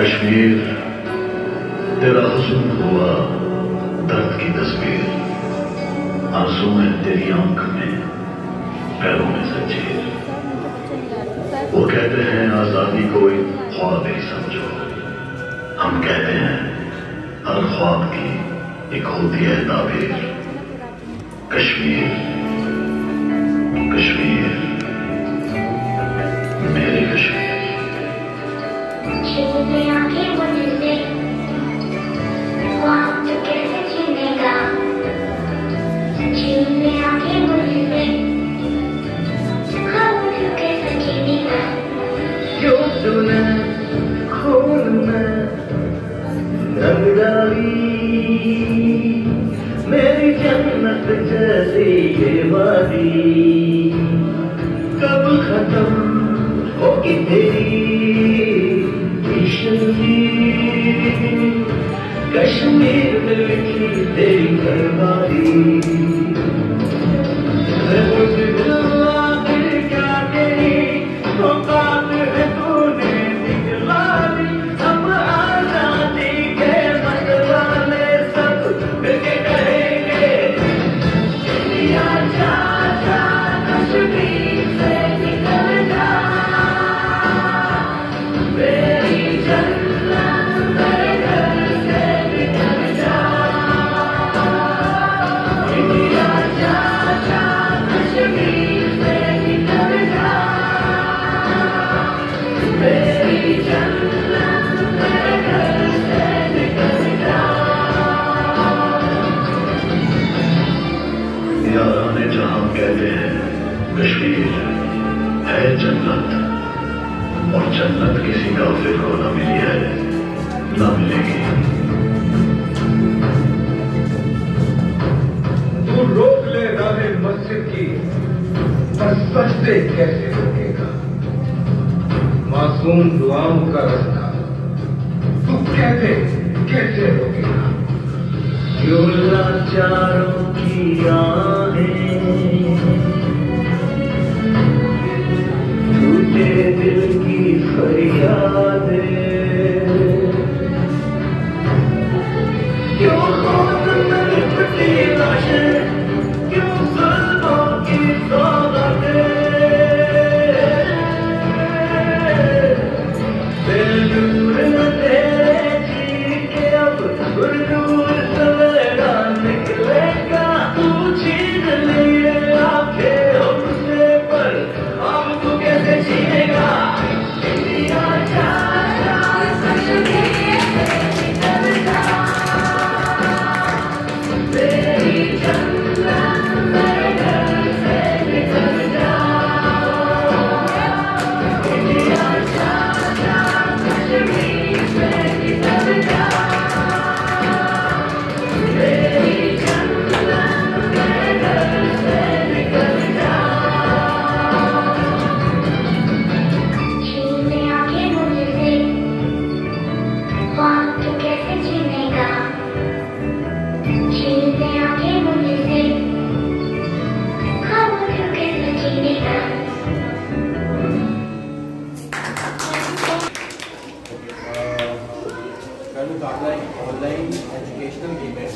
کشمیر، تیرا حسن ہوا درد کی تصویر۔ آنسو میں، تیری آنکھ میں، پیروں میں سچیر وہ کہتے ہیں، آزادی کو ایک خواب ہی سمجھو۔ ہم کہتے ہیں، ہر خواب کی ایک ہوتی ہے تعبیر۔ کشمیر کشمیر۔ میری جنت جیسی یہ وادی کب ختم ہوگی تیری کشمیر میں لکھی تیری بربادی کہتے ہیں کشمیر ہے جنت اور جنت کسی کافر کو نہ ملی ہے نہ ملے گی۔ تو روک لے راہ مسجد کی پر سجدے کیسے روکے گا؟ معصوم دعاؤں کا رستہ تو کہتے کیسے روکے گا؟ کیوں لاچاروں کی آہیں مطالعہ ایک آن لائن ایجوکیشنل گیم ہے۔